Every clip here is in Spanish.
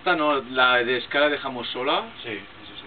Esta no, la de escala dejamos sola. Sí, eso sí.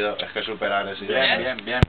es que superar esa bien, bien. bien.